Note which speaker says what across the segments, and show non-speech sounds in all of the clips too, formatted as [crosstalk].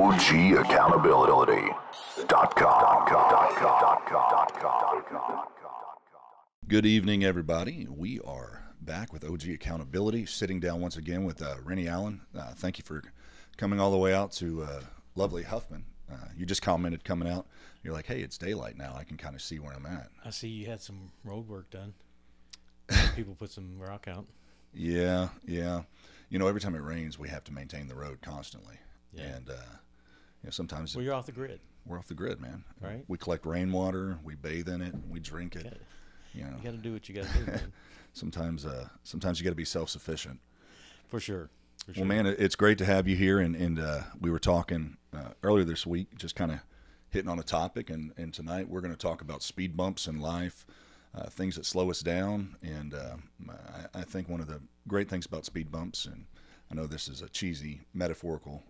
Speaker 1: OGAccountability.com.
Speaker 2: Good evening, everybody. We are back with OG Accountability, sitting down once again with uh, Renny Allen. Uh, thank you for coming all the way out to uh, lovely Huffman. Uh, you just commented coming out. You're like, hey, it's daylight now. I can kind of see where I'm at.
Speaker 3: I see you had some road work done. [laughs] People put some rock out.
Speaker 2: Yeah, yeah. You know, every time it rains, we have to maintain the road constantly.
Speaker 3: Yeah.
Speaker 2: And, uh, you know, sometimes
Speaker 3: Well, you're off the grid.
Speaker 2: we're off the grid, man.
Speaker 3: Right.
Speaker 2: We collect rainwater, we bathe in it, we drink it.
Speaker 3: Gotta-
Speaker 2: You know,
Speaker 3: You got to do what you got to do, [laughs]
Speaker 2: sometimes, uh, sometimes you got to be self-sufficient.
Speaker 3: for sure. For sure.
Speaker 2: Well, man, it's great to have you here, and and uh, we were talking uh, earlier this week, just kind of hitting on a topic, and and tonight we're going to talk about speed bumps in life, uh, things that slow us down, and uh, I, I think one of the great things about speed bumps, and I know this is a cheesy metaphorical,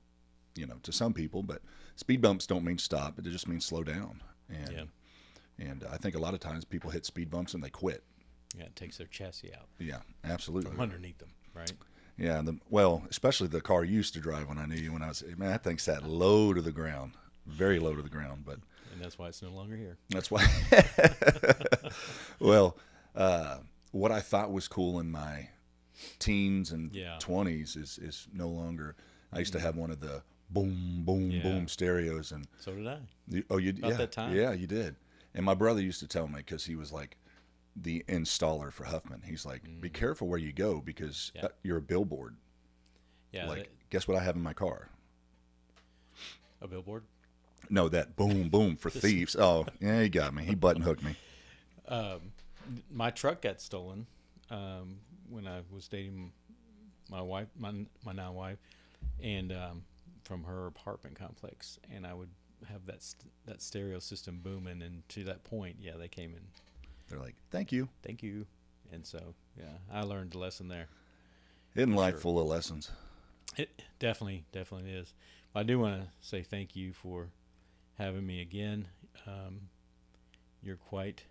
Speaker 2: you know, to some people, but speed bumps don't mean stop; it just means slow down, and
Speaker 3: Yeah.
Speaker 2: and I think a lot of times people hit speed bumps and they quit.
Speaker 3: yeah, it takes their chassis out
Speaker 2: Yeah, absolutely.
Speaker 3: from underneath them, right?
Speaker 2: Yeah, the, well, especially the car you used to drive when I knew you when I was man, that thing sat low to the ground, very low to the ground. But
Speaker 3: And that's why it's no longer here.
Speaker 2: that's why. [laughs] well, uh, what I thought was cool in my teens and
Speaker 3: Yeah.
Speaker 2: twenties is is no longer. I used to have one of the boom, boom,
Speaker 3: Yeah.
Speaker 2: boom stereos, and
Speaker 3: So did I.
Speaker 2: you, oh, you
Speaker 3: About
Speaker 2: yeah,
Speaker 3: that time.
Speaker 2: yeah, you did. And my brother used to tell me because he was like the installer for Huffman. He's like, be careful where you go because
Speaker 3: Mm. Yeah.
Speaker 2: you're a billboard.
Speaker 3: Yeah,
Speaker 2: like,
Speaker 3: that-
Speaker 2: guess what I have in my car?
Speaker 3: a billboard.
Speaker 2: No, that boom, boom for [laughs] thieves. Oh, yeah, he got me. He button hooked me.
Speaker 3: My truck got stolen um, when I was dating my wife, my my now wife, and um, from her apartment complex, and I would have that st- that stereo system booming, and to that point, yeah, they came in.
Speaker 2: They're like, thank you.
Speaker 3: Thank you, and so yeah, I learned a lesson there.
Speaker 2: Isn't life full of lessons?
Speaker 3: It definitely, definitely is. I do want to say thank you for having me again. Um, you're quite.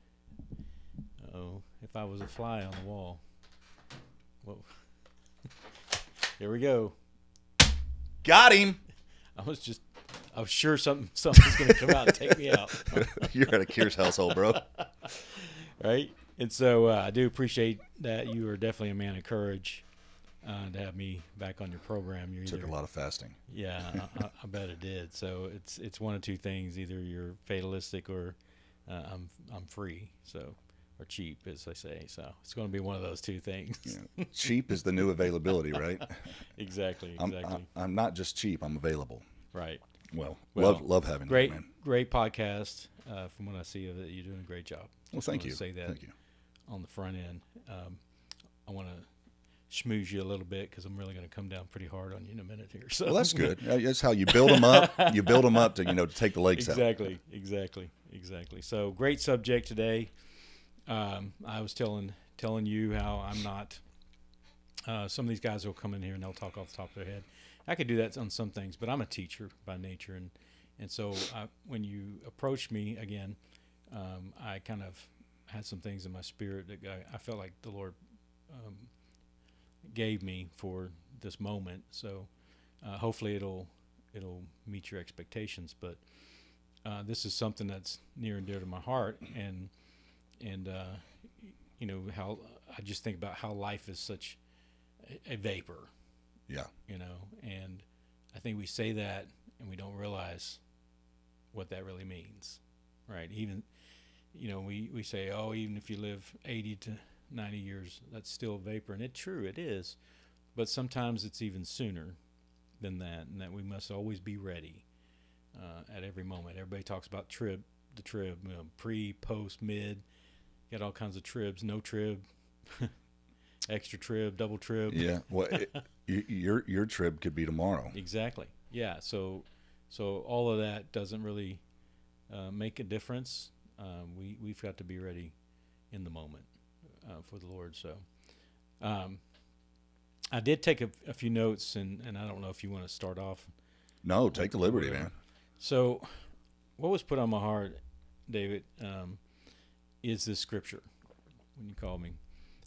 Speaker 3: Oh, if I was a fly on the wall. Whoa. [laughs] Here we go.
Speaker 2: Got him.
Speaker 3: I was just. I was sure something [laughs] something's going to come out and take me out, [laughs]
Speaker 2: You're at a Kears household, bro. [laughs]
Speaker 3: right? And so uh, I do appreciate that you are definitely a man of courage uh, to have me back on your program. You're
Speaker 2: Took
Speaker 3: either
Speaker 2: a lot of fasting.
Speaker 3: Yeah, I, I, I bet it did. So it's it's one of two things: either you're fatalistic or uh, I'm I'm free. So or cheap, as I say. So it's going to be one of those two things.
Speaker 2: Yeah. cheap is the new availability, right? [laughs]
Speaker 3: exactly.
Speaker 2: I'm,
Speaker 3: Exactly.
Speaker 2: I, I'm not just cheap. I'm available.
Speaker 3: right.
Speaker 2: Well,
Speaker 3: Well,
Speaker 2: love love having
Speaker 3: Great,
Speaker 2: you, man.
Speaker 3: great podcast. Uh, from what I see of it, you're doing a great job.
Speaker 2: Well, thank you.
Speaker 3: Say that
Speaker 2: Thank you.
Speaker 3: on the front end. Um, I want to schmooze you a little bit because I'm really going to come down pretty hard on you in a minute here. So
Speaker 2: Well, that's good. [laughs] That's how you build them up. You build them up to you know to take the legs out.
Speaker 3: exactly, exactly, exactly. So great subject today. Um, I was telling telling you how I'm not. Uh, some of these guys will come in here and they'll talk off the top of their head. I could do that on some things, but I'm a teacher by nature, and and so I, when you approached me again, um, I kind of had some things in my spirit that I, I felt like the Lord um, gave me for this moment. So uh, hopefully it'll it'll meet your expectations. But uh, this is something that's near and dear to my heart, and and uh, you know how I just think about how life is such a, a vapor,
Speaker 2: Yeah.
Speaker 3: you know, and I think we say that and we don't realize what that really means, right? Even you know we we say oh even if you live 80 to 90 years that's still vapor and it's true it is but sometimes it's even sooner than that and that we must always be ready uh, at every moment everybody talks about trib the trib you know, pre post mid got all kinds of tribs no trib [laughs] extra trib double trib
Speaker 2: Yeah. Well, it, [laughs] your your trip could be tomorrow.
Speaker 3: Exactly. Yeah. So, so all of that doesn't really uh, make a difference. Um, we we've got to be ready in the moment uh, for the Lord. So, um, I did take a, a few notes, and and I don't know if you want to start off.
Speaker 2: No, take the liberty, man.
Speaker 3: So, what was put on my heart, David, um, is this scripture when you called me,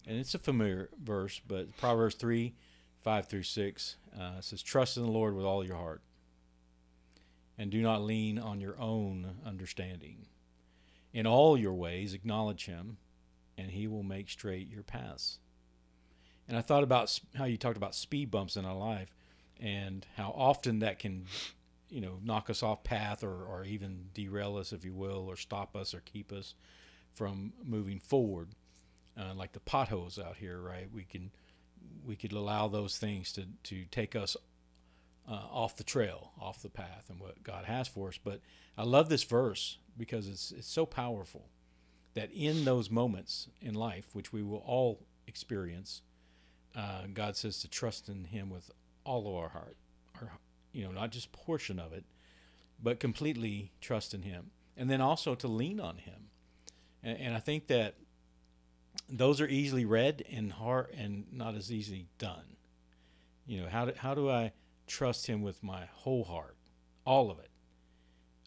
Speaker 3: and it's a familiar verse, but Proverbs three, five through six uh, says, "Trust in the Lord with all your heart, and do not lean on your own understanding. In all your ways, acknowledge him, and he will make straight your paths. And I thought about how you talked about speed bumps in our life and how often that can, you know, knock us off path or, or even derail us, if you will, or stop us or keep us from moving forward. Uh, like the potholes out here, right? We can we could allow those things to, to take us uh, off the trail, off the path, and what God has for us. But I love this verse because it's it's so powerful that in those moments in life, which we will all experience, uh, God says to trust in Him with all of our heart, our you know not just portion of it, but completely trust in Him, and then also to lean on Him. And, and I think that those are easily read and hard and not as easily done. You know how do how do I trust Him with my whole heart, all of it?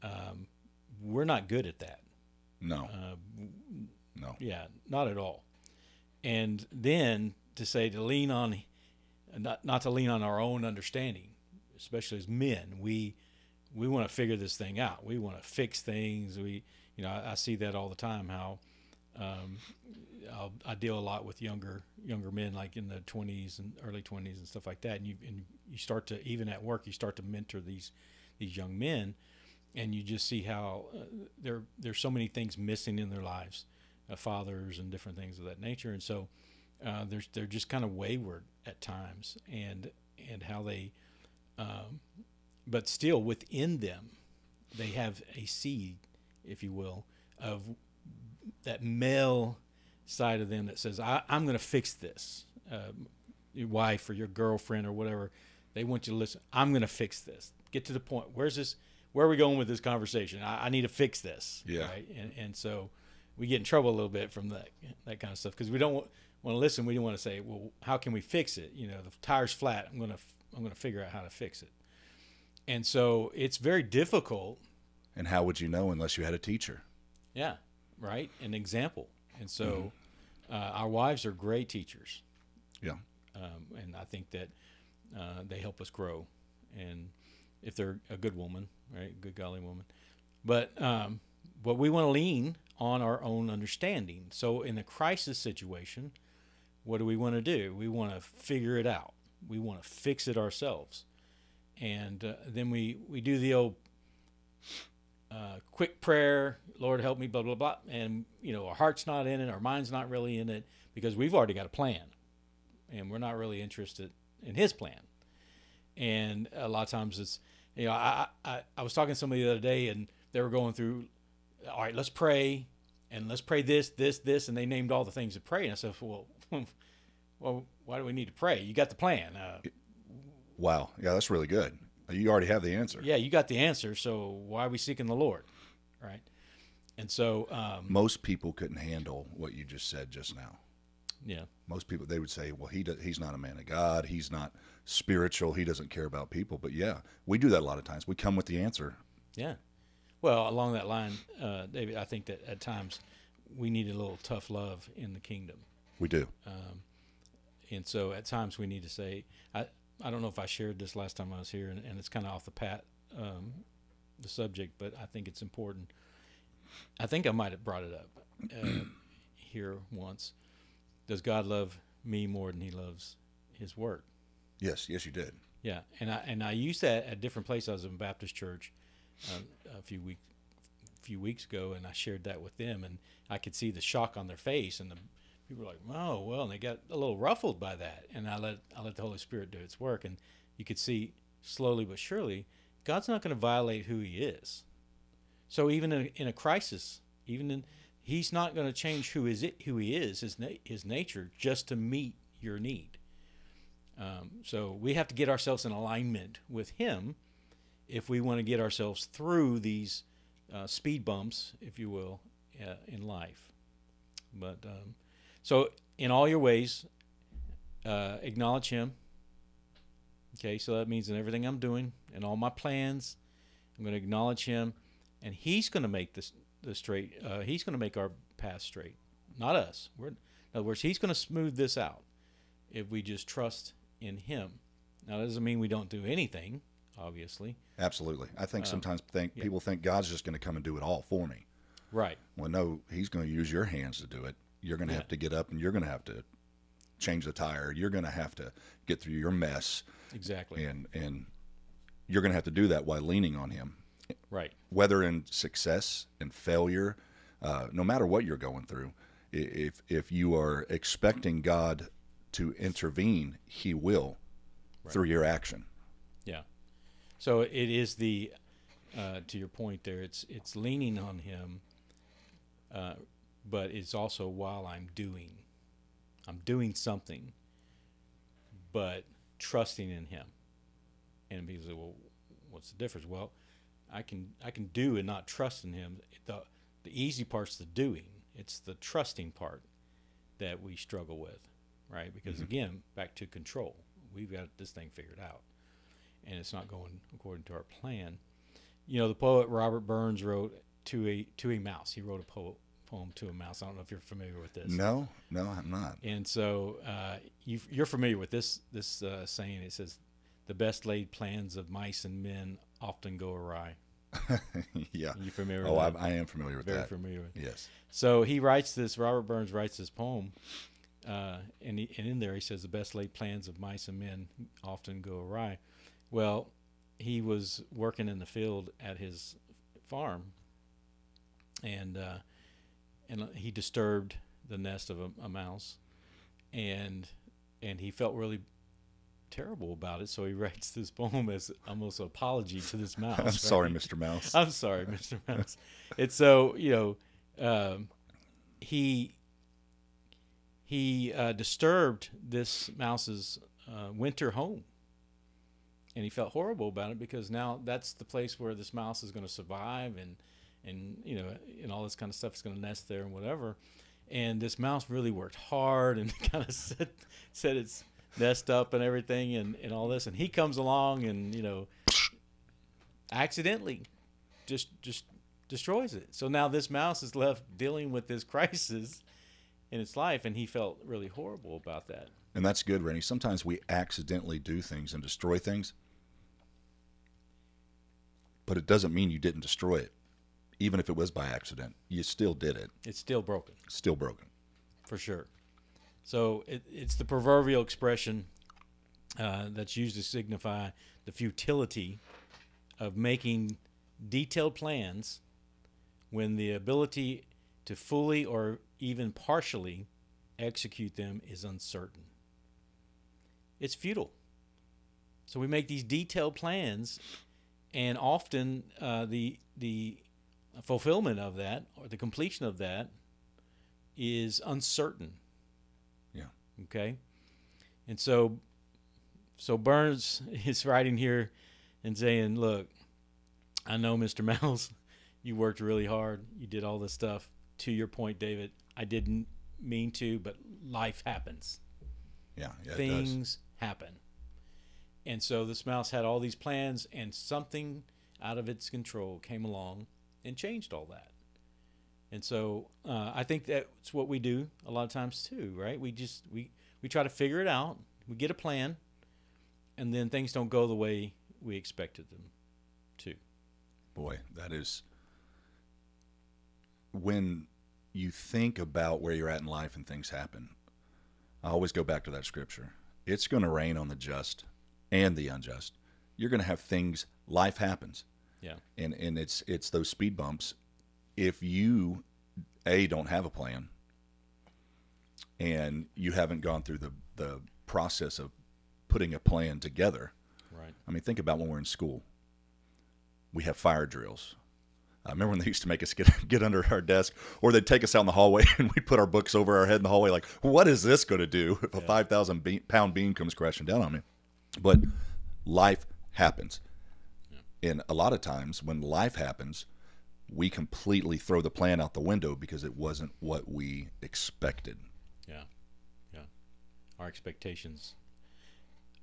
Speaker 3: Um, we're not good at that.
Speaker 2: No,
Speaker 3: Uh,
Speaker 2: no.
Speaker 3: yeah, not at all. And then to say to lean on, not not to lean on our own understanding, especially as men, we we want to figure this thing out. We want to fix things. We, you know, I, I see that all the time. How um, I deal a lot with younger younger men, like in the twenties and early twenties and stuff like that. And you and you start to even at work, you start to mentor these these young men, and you just see how uh, there there's so many things missing in their lives, uh, fathers and different things of that nature, and so uh, there's they're just kind of wayward at times, and and how they, um, but still within them, they have a seed, if you will, of that male side of them that says I, I'm going to fix this. Um, your wife or your girlfriend or whatever, they want you to listen. I'm going to fix this. Get to the point. Where's this? Where are we going with this conversation? I, I need to fix this.
Speaker 2: Yeah.
Speaker 3: Right? And and so we get in trouble a little bit from that that kind of stuff because we don't want, want to listen. We don't want to say, well, how can we fix it? You know, the tire's flat. I'm gonna I'm gonna figure out how to fix it. And so it's very difficult.
Speaker 2: And how would you know unless you had a teacher?
Speaker 3: Yeah. Right. An example. And so uh, our wives are great teachers.
Speaker 2: Yeah.
Speaker 3: um, and I think that uh, they help us grow. And if they're a good woman, right, good golly woman, but um, but we want to lean on our own understanding. So in a crisis situation, what do we want to do? We want to figure it out. We want to fix it ourselves, and uh, then we we do the old. Uh, quick prayer, Lord help me, blah blah blah, and you know our heart's not in it, our mind's not really in it because we've already got a plan and we're not really interested in his plan. And a lot of times it's, you know, I, I, I was talking to somebody the other day and they were going through, all right, let's pray and let's pray this, this, this. And they named all the things to pray. And I said, well, [laughs] well, why do we need to pray? You got the plan. Uh,
Speaker 2: Wow. Yeah, that's really good. You already have the answer.
Speaker 3: yeah, you got the answer. So why are we seeking the Lord? Right. And so, um,
Speaker 2: Most people couldn't handle what you just said just now.
Speaker 3: yeah,
Speaker 2: Most people they would say, "Well, he does, he's not a man of God. He's not spiritual. He doesn't care about people." But yeah, we do that a lot of times. We come with the answer.
Speaker 3: Yeah. Well, along that line, uh, David, I think that at times we need a little tough love in the kingdom.
Speaker 2: We do.
Speaker 3: Um, and so at times we need to say, I, I don't know if I shared this last time I was here, and, and it's kind of off the pat, um, the subject, but I think it's important. I think I might have brought it up uh, [clears throat] here once. Does God love me more than He loves His Word?
Speaker 2: Yes, yes, you did.
Speaker 3: Yeah, and I and I used that at different places. I was in a Baptist church uh, a few weeks few weeks ago, and I shared that with them, and I could see the shock on their face, and the people were like, "Oh, well," and they got a little ruffled by that. And I let I let the Holy Spirit do its work, and you could see slowly but surely, God's not going to violate who He is. So even in, in a crisis, even in He's not going to change who is it who He is, His na- His nature, just to meet your need. Um, so we have to get ourselves in alignment with Him if we want to get ourselves through these uh, speed bumps, if you will, uh, in life. But um, so in all your ways, uh, acknowledge Him. Okay, so that means in everything I'm doing and all my plans, I'm going to acknowledge Him, and He's going to make this the straight. Uh, he's going to make our path straight, not us. We're, in other words, He's going to smooth this out if we just trust in Him. Now, that doesn't mean we don't do anything obviously.
Speaker 2: Absolutely. I think
Speaker 3: Um,
Speaker 2: sometimes think
Speaker 3: yeah.
Speaker 2: people think God's just going to come and do it all for me.
Speaker 3: Right.
Speaker 2: Well, no, He's going to use your hands to do it. You're going to
Speaker 3: Yeah.
Speaker 2: have to get up and you're going to have to change the tire. You're going to have to get through your mess,
Speaker 3: Exactly.
Speaker 2: and and you're going to have to do that while leaning on Him.
Speaker 3: Right.
Speaker 2: whether in success and failure, uh, no matter what you're going through, if if you are expecting God to intervene, He will through your action.
Speaker 3: Yeah. So it is the uh, to your point there. It's it's leaning on him, uh, but it's also while I'm doing, I'm doing something, but trusting in him. And people say, well, what's the difference? Well, I can I can do and not trust in him. The the easy part's the doing. It's the trusting part that we struggle with, right? Because mm-hmm. again, back to control. We've got this thing figured out and it's not going according to our plan. You know, the poet Robert Burns wrote to a to a mouse. He wrote a po- poem to a mouse. I don't know if you're familiar with this.
Speaker 2: No, no, I'm not.
Speaker 3: And so you you you're familiar with this this uh, saying. It says, "The best laid plans of mice and men often go awry." [laughs]
Speaker 2: yeah.
Speaker 3: You familiar?
Speaker 2: Oh, I? I am familiar with
Speaker 3: very
Speaker 2: that.
Speaker 3: familiar with.
Speaker 2: Yes.
Speaker 3: So he writes this. Robert Burns writes this poem, uh, and, he, and in there he says the best laid plans of mice and men often go awry. Well, he was working in the field at his farm, and uh, and he disturbed the nest of a, a mouse, and and he felt really terrible about it. So he [laughs] writes this poem as almost an apology to this mouse.
Speaker 2: I'm
Speaker 3: right?
Speaker 2: sorry, Mr. Mouse.
Speaker 3: I'm sorry, [laughs] Mr. Mouse. It's so you know, um, he he uh, disturbed this mouse's uh, winter home, and he felt horrible about it because now that's the place where this mouse is going to survive and and you know and all this kind of stuff is going to nest there and whatever. And this mouse really worked hard and [laughs] kind of set set its nest up and everything and, and all this. And he comes along and you know accidentally just just destroys it. So now this mouse is left dealing with this [laughs] crisis in its life, and he felt really horrible about that.
Speaker 2: And that's good, Renny. Sometimes we accidentally do things and destroy things, but it doesn't mean you didn't destroy it. Even if it was by accident, you still did it.
Speaker 3: It's still broken
Speaker 2: Still broken.
Speaker 3: for sure. So it, it's the proverbial expression uh, that's used to signify the futility of making detailed plans when the ability to fully or even partially execute them is uncertain. It's futile. So we make these detailed plans, and often uh, the the fulfillment of that or the completion of that is uncertain.
Speaker 2: Yeah.
Speaker 3: Okay. And so, so Burns [laughs] is writing here and saying, "Look, I know, Mr. [laughs] Mouse, you worked really hard. You did all this stuff. To your point, David, I didn't mean to, but life happens.
Speaker 2: Yeah, yeah.
Speaker 3: Things happen. And so this mouse had all these plans, and something out of its control came along and changed all that. And so uh, I think that's what we do a lot of times too, right? We just we we try to figure it out. We get a plan, and then things don't go the way we expected them to.
Speaker 2: Boy, that is when you think about where you're at in life and things happen. I always go back to that scripture. It's going to rain on the just and the unjust. You're going to have things. Life happens,
Speaker 3: Yeah.
Speaker 2: and and it's it's those speed bumps. If you a don't have a plan, and you haven't gone through the the process of putting a plan together,
Speaker 3: Right.
Speaker 2: I mean, think about when we're in school. We have fire drills. I remember when they used to make us get [laughs] get under our desk, or they'd take us out in the hallway [laughs] and we'd put our books over our head in the hallway. Like, what is this going to do if a five thousand pound beam comes crashing down on me? But life happens, and a lot of times when life happens, we completely throw the plan out the window because it wasn't what we expected.
Speaker 3: Yeah, yeah. Our expectations.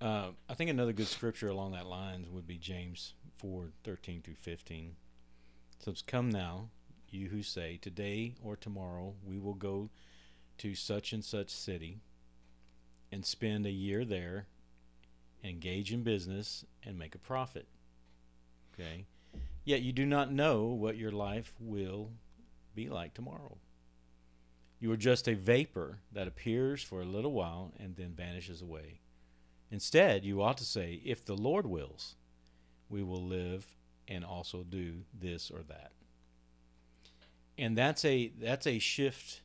Speaker 3: Uh, I think another good scripture along that lines would be James four thirteen through fifteen. So it's come now, you who say, Today or tomorrow we will go to such and such city and spend a year there, engage in business, and make a profit. Okay. Yet you do not know what your life will be like tomorrow. You are just a vapor that appears for a little while and then vanishes away. Instead, you ought to say, If the Lord wills, we will live and also do this or that. And that's a that's a shift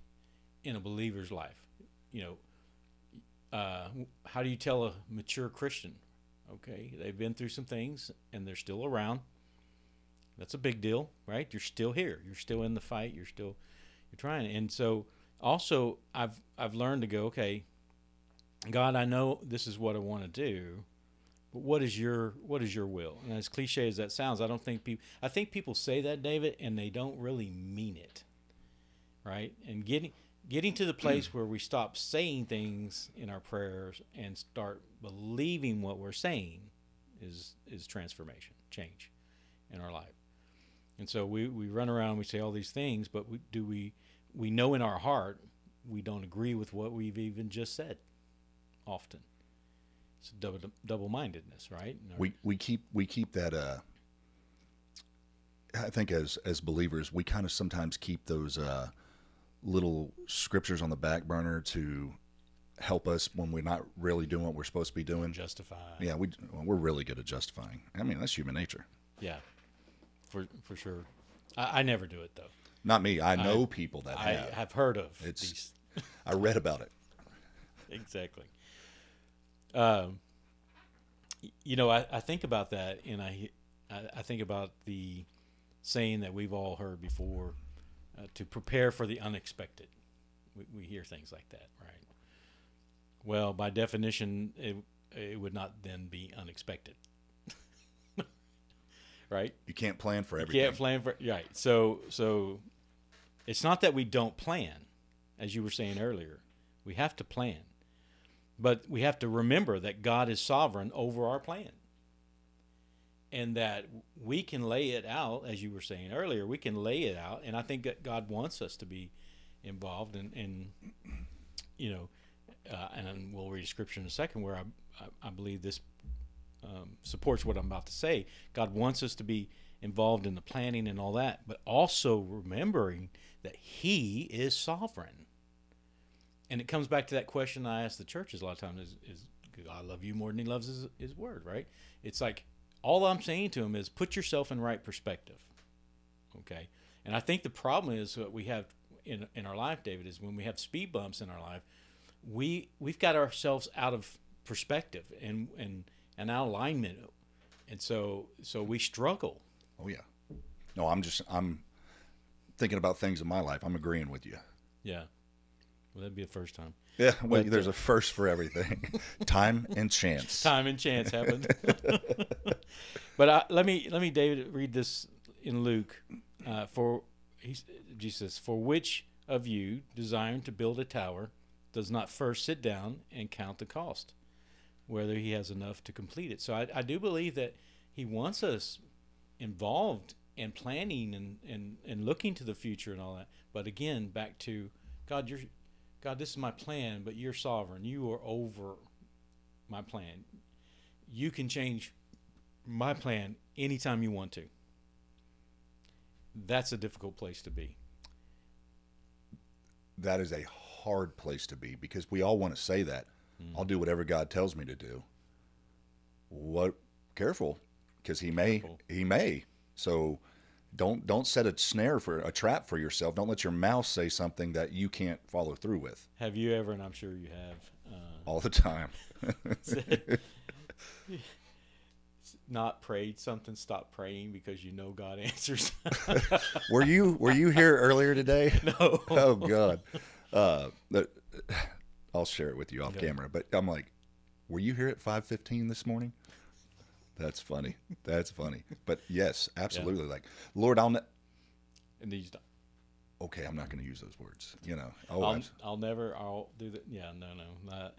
Speaker 3: in a believer's life. You know, uh, how do you tell a mature Christian? Okay, they've been through some things and they're still around. That's a big deal, right? You're still here. You're still in the fight. You're still you're trying. And so also I've I've learned to go, okay, God, I know this is what I want to do, but what is your what is your will? And as cliche as that sounds, I don't think people I think people say that, David, and they don't really mean it. Right? And getting getting to the place [clears throat] where we stop saying things in our prayers and start believing what we're saying is is transformation, change in our life. And so we, we run around, we say all these things, but we, do we we know in our heart we don't agree with what we've even just said often. It's double double mindedness, right?
Speaker 2: We we keep we keep that uh I think as as believers we kind of sometimes keep those uh little scriptures on the back burner to help us when we're not really doing what we're supposed to be doing.
Speaker 3: Justify.
Speaker 2: Yeah, we well, we're really good at justifying. I mean, that's human nature.
Speaker 3: Yeah, for for sure. I, I never do it though.
Speaker 2: Not me. I know I, people that
Speaker 3: I
Speaker 2: have.
Speaker 3: have heard of
Speaker 2: it's, these. I read about it. [laughs]
Speaker 3: exactly. Um, you know, I, I think about that, and I, I think about the saying that we've all heard before uh, to prepare for the unexpected. We, we hear things like that, right? Well, by definition, it, it would not then be unexpected. [laughs] right?
Speaker 2: You can't plan for everything.
Speaker 3: You can't plan for right. So so it's not that we don't plan, as you were saying earlier. We have to plan. But we have to remember that God is sovereign over our plan and that we can lay it out, as you were saying earlier, we can lay it out, and I think that God wants us to be involved, and in, in, you know, uh, and we'll read a scripture in a second where I, I, I believe this um, supports what I'm about to say. God wants us to be involved in the planning and all that, but also remembering that He is sovereign. And it comes back to that question I ask the churches a lot of times: Is, is God love you more than He loves His, his Word? Right? It's like all I'm saying to him is put yourself in right perspective. Okay. And I think the problem is what we have in, in our life, David, is when we have speed bumps in our life, we we've got ourselves out of perspective and and and out of alignment, and so so we struggle.
Speaker 2: Oh yeah. No, I'm just I'm thinking about things in my life. I'm agreeing with you.
Speaker 3: Yeah. Well, that'd be the first time.
Speaker 2: Yeah, [laughs] well, but, there's uh, a first for everything. [laughs] Time and chance. [laughs]
Speaker 3: Time and chance happen. but uh, let me let me David read this in Luke. Uh, for he, Jesus, for which of you desiring to build a tower does not first sit down and count the cost, whether he has enough to complete it? So I, I do believe that he wants us involved in planning and, and, and looking to the future and all that. But again, back to God, you're God, this is my plan, but you're sovereign. You are over my plan. You can change my plan anytime you want to. That's a difficult place to be.
Speaker 2: That is a hard place to be because we all want to say that. Mm. I'll do whatever God tells me to do. What careful because he may he may. So don't don't set a snare for a trap for yourself. Don't let your mouth say something that you can't follow through with.
Speaker 3: Have you ever, and I'm sure you have, uh,
Speaker 2: all the time, [laughs]
Speaker 3: not prayed something, stop praying because you know God [laughs] answers.
Speaker 2: were you were you here earlier today? [laughs]
Speaker 3: No.
Speaker 2: Oh God. Uh, I'll share it with you off okay. camera, but I'm like, were you here at 5:15 this morning? That's funny. That's funny. But yes, [laughs] absolutely. Yeah. Like, Lord, I'll. Ne-
Speaker 3: and these.
Speaker 2: Okay, I'm not going to use those words. You know. Oh,
Speaker 3: I'll, I'll never. I'll do that. Yeah, no, no. Not,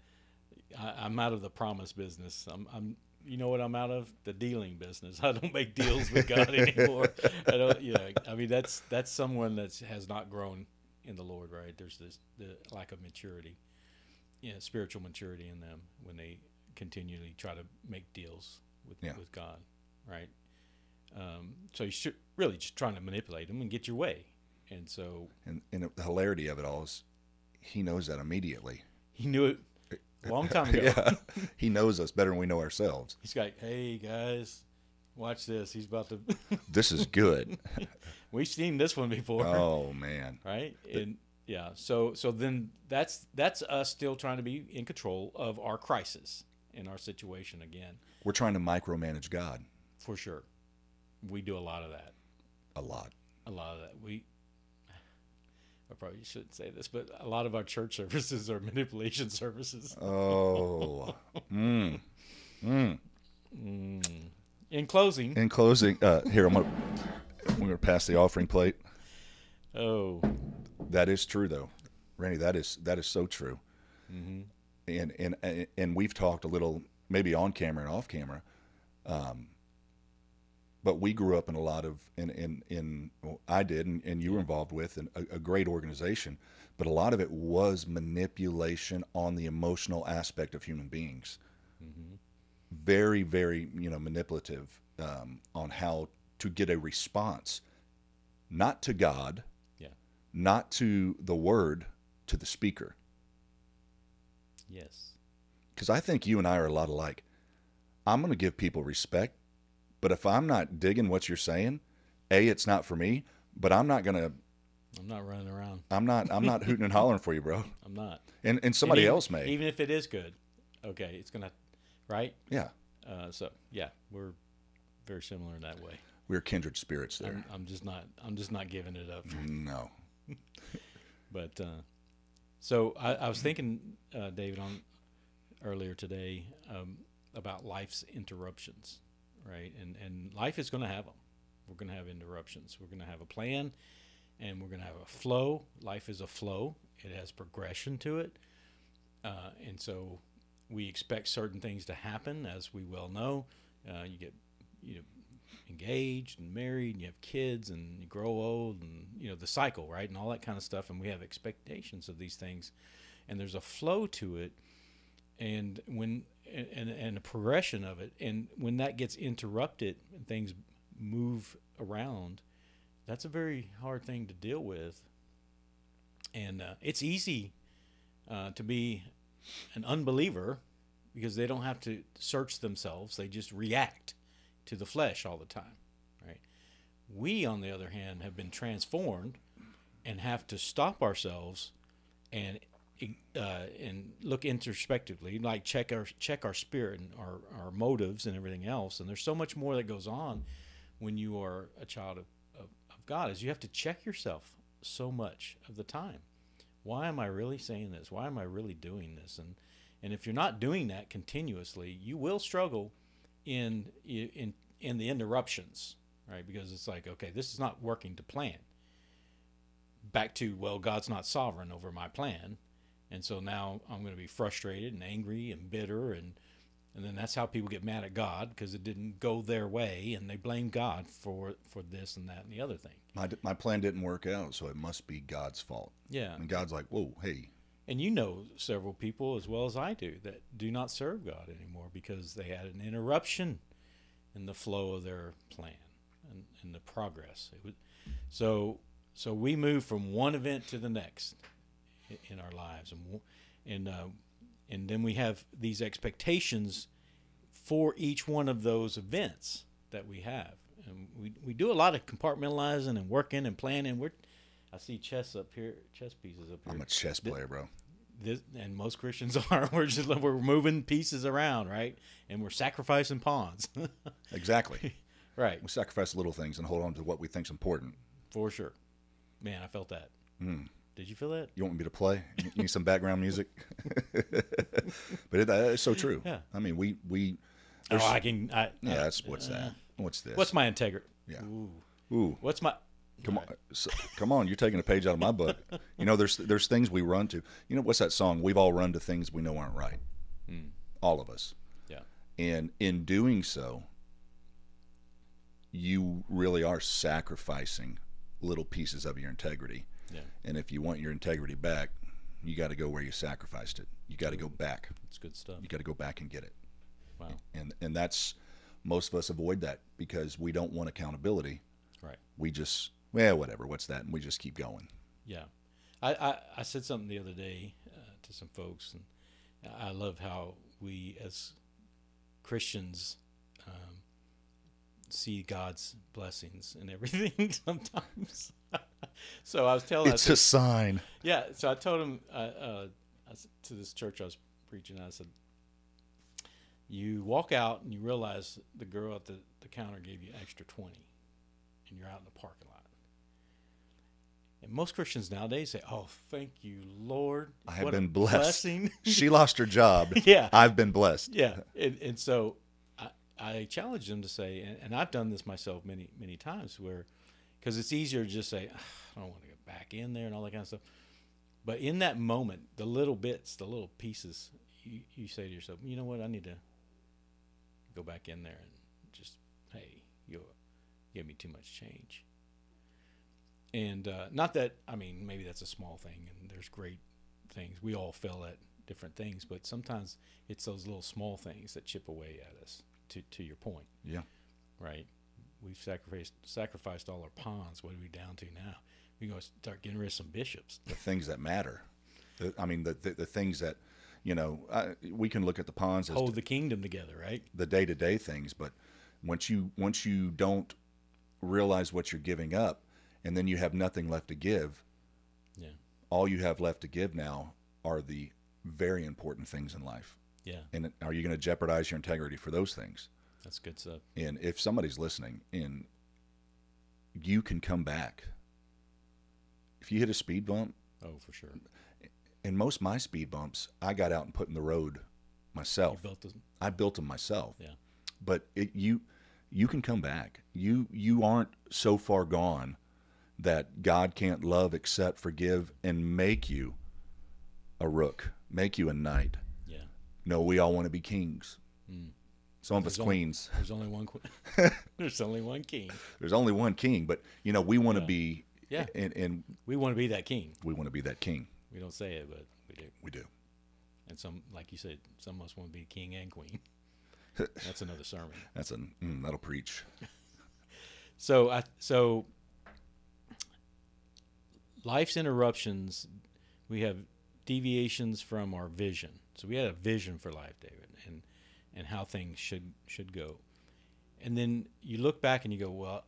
Speaker 3: I, am out of the promise business. I'm. I'm. You know what I'm out of? The dealing business. [laughs] I don't make deals with God anymore. I don't. You know. I mean, that's that's someone that has not grown in the Lord, right? There's this the lack of maturity, you know, spiritual maturity in them when they continually try to make deals with yeah. with God, right? Um, so you should really just trying to manipulate them and get your way. And so
Speaker 2: And, and the hilarity of it all is he knows that immediately.
Speaker 3: he knew it a long time [laughs] ago.
Speaker 2: yeah. [laughs] he knows us better than we know ourselves.
Speaker 3: He's like, "Hey guys, watch this. He's about to." [laughs]
Speaker 2: This is good.
Speaker 3: We've seen this one before,
Speaker 2: oh, man.
Speaker 3: right? And yeah, so so then that's that's us still trying to be in control of our crisis in our situation again,
Speaker 2: We're trying to micromanage God
Speaker 3: for sure. We do a lot of that.
Speaker 2: a lot.
Speaker 3: A lot of that. We. I probably shouldn't say this, but a lot of our church [laughs] services are manipulation services.
Speaker 2: Oh. [laughs] mm. Mm.
Speaker 3: In closing,
Speaker 2: In closing, uh, here, I'm going to I'm gonna pass the offering plate.
Speaker 3: oh,
Speaker 2: That is true, though, Randy. That is that is so true. And and and we've talked a little, maybe on camera and off camera, um, but we grew up in a lot of in in in well, I did, and, and you were involved with, a, a great organization. But a lot of it was manipulation on the emotional aspect of human beings. Very, very, you know, manipulative um, on how to get a response, not to God,
Speaker 3: yeah,
Speaker 2: not to the word, to the speaker.
Speaker 3: Yes,
Speaker 2: Because I think you and I are a lot alike. I'm going to give people respect, but if I'm not digging what you're saying, a it's not for me. But I'm not gonna.
Speaker 3: I'm not running around.
Speaker 2: I'm not. I'm not hooting and hollering for you, bro. [laughs]
Speaker 3: I'm not.
Speaker 2: And and somebody
Speaker 3: And even-
Speaker 2: else may.
Speaker 3: even if it is good. Okay, it's gonna, right?
Speaker 2: yeah,
Speaker 3: Uh, so yeah, we're very similar in that way.
Speaker 2: we're kindred spirits there.
Speaker 3: I'm, I'm just not. I'm just not giving it up.
Speaker 2: no. [laughs]
Speaker 3: But uh, so I, I was thinking, uh, David, on earlier today um, about life's interruptions, right? And and life is going to have them. We're going to have interruptions. We're going to have a plan, and we're going to have a flow. Life is a flow. It has progression to it, uh, and so we expect certain things to happen, as we well know. Uh, you get you know engaged and married and you have kids and you grow old and you know the cycle right and all that kind of stuff and we have expectations of these things and there's a flow to it and when and, and a progression of it and when that gets interrupted and things move around that's a very hard thing to deal with and uh, it's easy uh, to be an unbeliever because they don't have to search themselves they just react to the flesh all the time right? We on the other hand have been transformed and have to stop ourselves and uh, and look introspectively like check our check our spirit and our, our motives and everything else. And there's so much more that goes on when you are a child of, of, of god is you have to check yourself so much of the time. Why am i really saying this? Why am i really doing this? And and if you're not doing that continuously you will struggle in in in the interruptions right? Because it's like okay this is not working to plan. Back to well god's not sovereign over my plan. And so now i'm going to be frustrated and angry and bitter and and then that's how people get mad at god because it didn't go their way and they blame god for for this and that and the other thing.
Speaker 2: My my plan didn't work out, so it must be God's fault.
Speaker 3: yeah.
Speaker 2: And God's like, whoa, hey,
Speaker 3: and you know several people as well as I do that do not serve God anymore because they had an interruption in the flow of their plan and, and the progress. It was, so so we move from one event to the next in our lives, and and uh, and then we have these expectations for each one of those events that we have, and we we do a lot of compartmentalizing and working and planning. We're I see chess up here, chess pieces up here
Speaker 2: I'm a chess player, bro.
Speaker 3: This, and most Christians [laughs] are. We're just we're moving pieces around, right? And we're sacrificing pawns, [laughs]
Speaker 2: Exactly.
Speaker 3: right?
Speaker 2: we sacrifice little things and hold on to what we think's important.
Speaker 3: For sure. Man, I felt that.
Speaker 2: Hmm.
Speaker 3: Did you feel that?
Speaker 2: You want me to play? You need some background music? [laughs] but it, is so true.
Speaker 3: Yeah.
Speaker 2: I mean, we we.
Speaker 3: Oh, I can. I,
Speaker 2: yeah,
Speaker 3: uh,
Speaker 2: that's what's that? What's this?
Speaker 3: What's my integrity?
Speaker 2: Yeah.
Speaker 3: Ooh.
Speaker 2: Ooh,
Speaker 3: What's my?
Speaker 2: Come on, so, come on! You're taking a page out of my book. You know, there's there's things we run to. You know, what's that song? We've all run to things we know aren't right. Hmm. All of us.
Speaker 3: Yeah.
Speaker 2: And in doing so, you really are sacrificing little pieces of your integrity.
Speaker 3: Yeah.
Speaker 2: And if you want your integrity back, you got to go where you sacrificed it. You got to go back.
Speaker 3: It's good stuff.
Speaker 2: You got to go back and get it.
Speaker 3: Wow.
Speaker 2: And and that's most of us avoid that because we don't want accountability.
Speaker 3: Right.
Speaker 2: We just, well, whatever, what's that? And we just keep going.
Speaker 3: Yeah, I, I, I said something the other day uh, to some folks, and I love how we as Christians um, see God's blessings and everything [laughs] sometimes. [laughs] so I was telling, I
Speaker 2: It's
Speaker 3: said-
Speaker 2: a sign.
Speaker 3: yeah. So I told him uh, uh, to this church I was preaching. I said, "You walk out and you realize the girl at the, the counter gave you extra twenty, and you're out in the parking lot." And most Christians nowadays say, "Oh, thank you, Lord.
Speaker 2: I have
Speaker 3: What a
Speaker 2: been blessed."
Speaker 3: blessing." [laughs]
Speaker 2: She lost her job. [laughs]
Speaker 3: yeah,
Speaker 2: I've been blessed.
Speaker 3: yeah. And, and so I, I challenged them to say, and, and I've done this myself many, many times where, because it's easier to just say, "Ah, I don't want to get back in there and all that kind of stuff. But in that moment, the little bits, the little pieces, you, you say to yourself, you know what, I need to go back in there and just, hey, you gave me too much change. And uh, not that, I mean, maybe that's a small thing, and there's great things. We all fail at different things, but sometimes it's those little small things that chip away at us. To to your point,
Speaker 2: Yeah.
Speaker 3: right? We've sacrificed sacrificed all our pawns. What are we down to now? We go start getting rid of some bishops.
Speaker 2: The things that matter. The, I mean, the, the, the things that, you know, I, we can look at the pawns. as
Speaker 3: Hold the kingdom together, right?
Speaker 2: the day to day things, but once you once you don't realize what you're giving up, and then you have nothing left to give,
Speaker 3: Yeah,
Speaker 2: all you have left to give now are the very important things in life.
Speaker 3: yeah,
Speaker 2: And are you going to jeopardize your integrity for those things?
Speaker 3: that's good stuff.
Speaker 2: And if somebody's listening and you can come back, if you hit a speed bump,
Speaker 3: Oh, for sure.
Speaker 2: and most of my speed bumps, I got out and put in the road
Speaker 3: You
Speaker 2: myself.
Speaker 3: built
Speaker 2: I built them myself.
Speaker 3: yeah,
Speaker 2: But it, you you can come back. You you aren't so far gone that God can't love, accept, forgive, and make you a rook, make you a knight.
Speaker 3: yeah.
Speaker 2: No, we all want to be kings.
Speaker 3: Mm.
Speaker 2: Some of us
Speaker 3: There's only-
Speaker 2: queens. [laughs]
Speaker 3: There's only one. que- [laughs] There's only one king.
Speaker 2: There's only one king, but you know we want to
Speaker 3: Yeah.
Speaker 2: be,
Speaker 3: Yeah.
Speaker 2: and, and
Speaker 3: We want to be that king.
Speaker 2: we want to be that king.
Speaker 3: We don't say it, but we do.
Speaker 2: We do.
Speaker 3: And some, like you said, some of us want to be king and queen. [laughs] That's another sermon.
Speaker 2: That's a mm, that'll preach.
Speaker 3: So I so life's interruptions, we have deviations from our vision. So we had a vision for life, David, and and how things should should go. And then you look back and you go, well,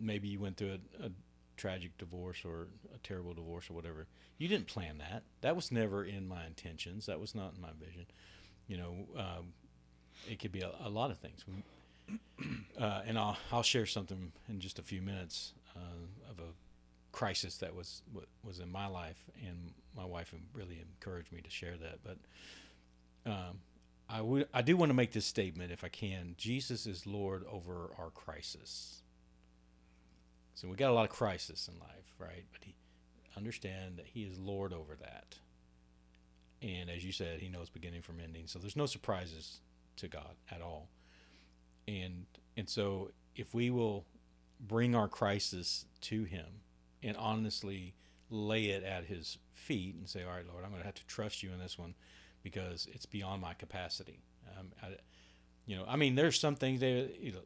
Speaker 3: maybe you went through a, a tragic divorce or a terrible divorce or whatever. You didn't plan that. That was never in my intentions. That was not in my vision. You know, um, it could be a, a lot of things. [clears throat] Uh, and I'll I'll share something in just a few minutes uh, of a crisis that was wa- was in my life, and my wife really encouraged me to share that. But um, I would I do want to make this statement, if I can. Jesus is Lord over our crisis. So we got a lot of crisis in life, right? But he understand that He is Lord over that. And as you said, He knows beginning from ending. So there's no surprises to God at all and and so if we will bring our crisis to him and honestly lay it at his feet and say all right lord i'm going to have to trust you in this one because it's beyond my capacity. Um, I, you know i mean there's some things that you know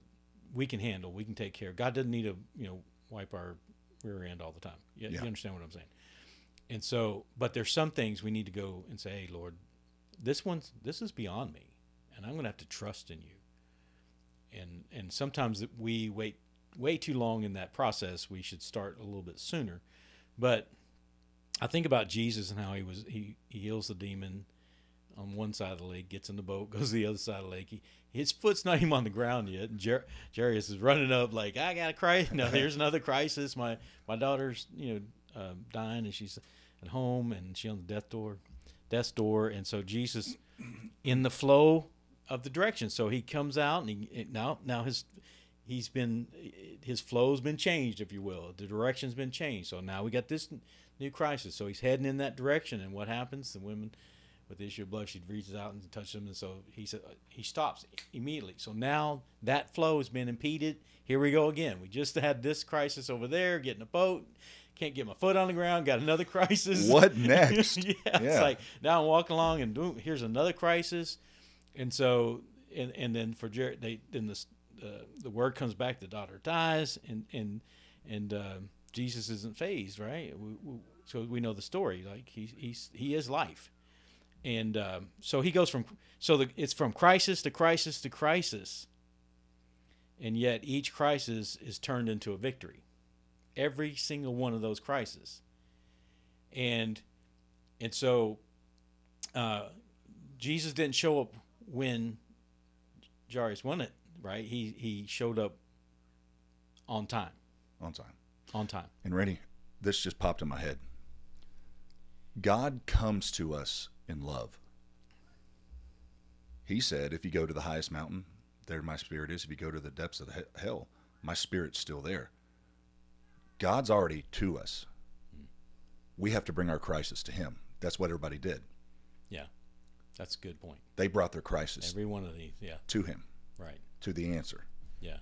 Speaker 3: we can handle we can take care of. God doesn't need to you know wipe our rear end all the time. You, you understand what i'm saying? And so but there's some things we need to go and say hey lord this one's this is beyond me and i'm going to have to trust in you. And and sometimes we wait way too long in that process. We should start a little bit sooner. But I think about Jesus and how he was he, he heals the demon on one side of the lake, gets in the boat, [laughs] goes to the other side of the lake. He, his foot's not even on the ground yet. And Jer- Jairus is running up like, I got a crisis. No, there's another crisis. My my daughter's you know um, dying and she's at home and she's on the death door, death's door. And so Jesus, in the flow of the direction, so he comes out and he now now his he's been his flow's been changed, if you will. The direction's been changed. So now we got this new crisis. So he's heading in that direction, and what happens? The women with the issue of blood, she reaches out and touches him, and so he said he stops immediately. So now that flow has been impeded. Here we go again. We just had this crisis over there, getting a boat. Can't get my foot on the ground. Got another [laughs] crisis.
Speaker 2: What next?
Speaker 3: yeah, [laughs]
Speaker 2: Yeah.
Speaker 3: it's like now I'm walking along and boom, here's another crisis. And so and and then for Jared, they then the uh, the word comes back, the daughter dies, and and and uh, Jesus isn't phased, right? We, we, so we know the story. Like he he's he is life, and um, so he goes from so the, it's from crisis to crisis to crisis, and yet each crisis is turned into a victory. Every single one of those crises, and and so uh, Jesus didn't show up when Jairus won it, right? He he showed up on time,
Speaker 2: On time.
Speaker 3: on time.
Speaker 2: And Randy, this just popped in my head. God comes to us in love. He said, if you go to the highest mountain, there my spirit is. If you go to the depths of the he- hell, my spirit's still there. God's already to us. We have to bring our crisis to Him. That's what everybody did.
Speaker 3: Yeah, that's a good point.
Speaker 2: They brought their crisis
Speaker 3: Every one of these, yeah,
Speaker 2: to Him,
Speaker 3: right,
Speaker 2: to the answer.
Speaker 3: yeah.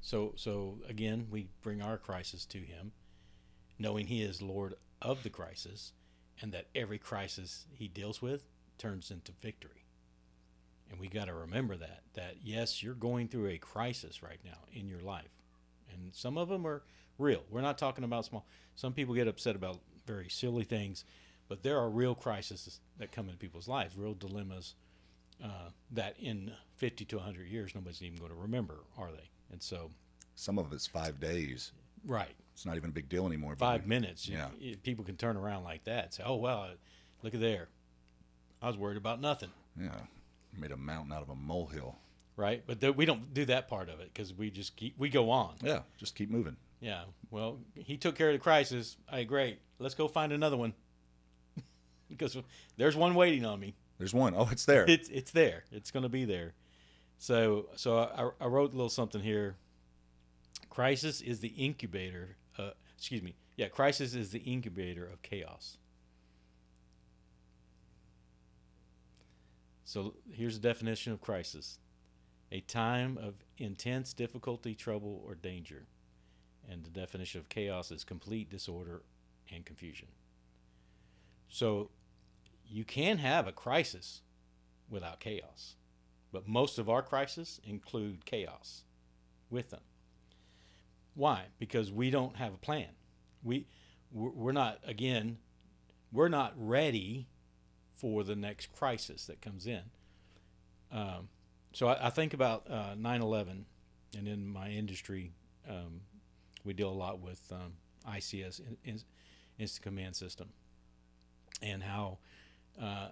Speaker 3: So so again, we bring our crisis to Him, knowing He is Lord of the crisis, and that every crisis He deals with turns into victory. And we got to remember that that yes, you're going through a crisis right now in your life, and some of them are real. We're not talking about small. Some people get upset about very silly things, but there are real crises that come into people's lives, real dilemmas uh, that in 50 to 100 years nobody's even going to remember, are they? And so,
Speaker 2: Some of it's five days.
Speaker 3: right,
Speaker 2: It's not even a big deal anymore.
Speaker 3: five
Speaker 2: we-
Speaker 3: minutes,
Speaker 2: Yeah.
Speaker 3: you- people can turn around like that. and Say, oh well, look at there. I was worried about nothing,
Speaker 2: Yeah. Made a mountain out of a molehill.
Speaker 3: right? But th- we don't do that part of it because we just keep we go on.
Speaker 2: Yeah. Just keep moving.
Speaker 3: Yeah. Well, he took care of the crisis. Hey, great. Let's go find another one. [laughs] because there's one waiting on me.
Speaker 2: There's one. Oh, it's there.
Speaker 3: It's it's there. It's going to be there. So so I, I wrote a little something here. Crisis is the incubator. Uh, excuse me. Yeah, crisis is the incubator of chaos. So here's the definition of crisis: a time of intense difficulty, trouble, or danger. And the definition of chaos is complete disorder and confusion. So you can have a crisis without chaos. But most of our crises include chaos with them. Why? Because we don't have a plan. We we're not again, we're not ready for the next crisis that comes in. Um, so I, I think about uh, 9/11, and in my industry, um, we deal a lot with um, ICS, in, in, Incident Command System, and how uh,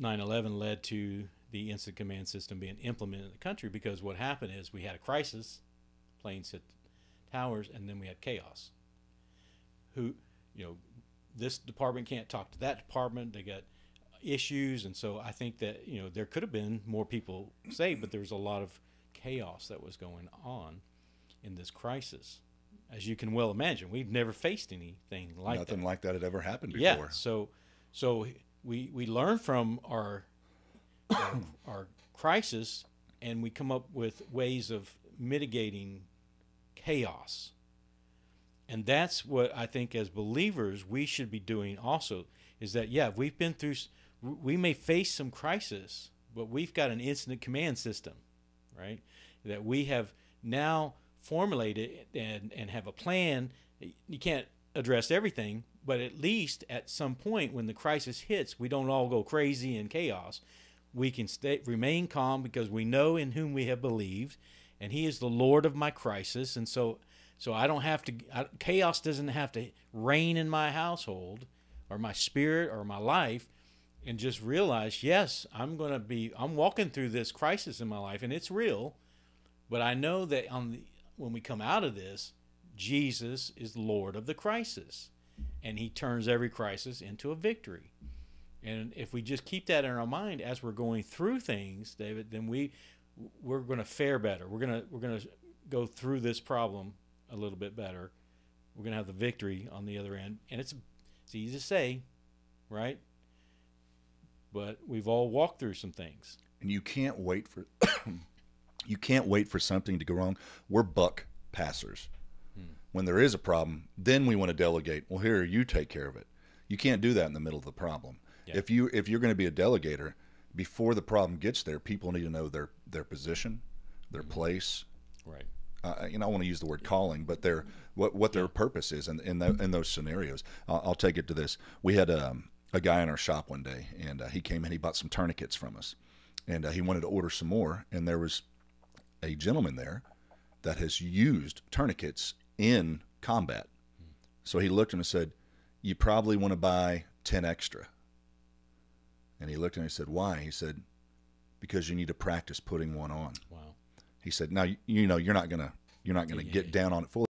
Speaker 3: 9/11 led to the incident command system being implemented in the country because what happened is we had a crisis, planes hit towers, and then we had chaos. Who, you know, this department can't talk to that department. They got issues, and so I think that you know there could have been more people saved, but there was a lot of chaos that was going on in this crisis. As you can well imagine, we've never faced anything like that.
Speaker 2: Nothing
Speaker 3: that.
Speaker 2: like that had ever happened before.
Speaker 3: Yeah. So, so we we learn from our our, crisis, and we come up with ways of mitigating chaos. And that's what I think as believers we should be doing also is that yeah we've been through we may face some crisis but we've got an incident command system right that we have now formulated and and have a plan you can't address everything but at least at some point when the crisis hits we don't all go crazy in chaos. We can stay remain calm because we know in whom we have believed and he is the lord of my crisis. And so so i don't have to I, chaos doesn't have to reign in my household or my spirit or my life and just realize yes i'm going to be i'm walking through this crisis in my life and it's real but i know that on the when we come out of this jesus is lord of the crisis and he turns every crisis into a victory. And if we just keep that in our mind as we're going through things david then we we're going to fare better. We're going to we're going to go through this problem a little bit better. We're going to have the victory on the other end. And it's it's easy to say right? But we've all walked through some things.
Speaker 2: And you can't wait for [coughs] you can't wait for something to go wrong. We're buck passers. When there is a problem, then we want to delegate. Well, here you take care of it. You can't do that in the middle of the problem.
Speaker 3: Yeah.
Speaker 2: If you if you're going to be a delegator, before the problem gets there, people need to know their their position, their place.
Speaker 3: Right.
Speaker 2: Uh, you know, I want to use the word calling, but their what what their purpose is in in, tho- in those scenarios. I'll, I'll take it to this. We had um, a guy in our shop one day, and uh, he came in. He bought some tourniquets from us, and uh, he wanted to order some more. And there was a gentleman there that has used tourniquets in combat. So he looked and said, "You probably want to buy ten extra." And he looked and he said, "Why?" He said, "Because you need to practice putting one on."
Speaker 3: Wow.
Speaker 2: He said, "Now you, know you're not gonna you're not gonna
Speaker 3: Yeah,
Speaker 2: get
Speaker 3: yeah.
Speaker 2: down on it fully."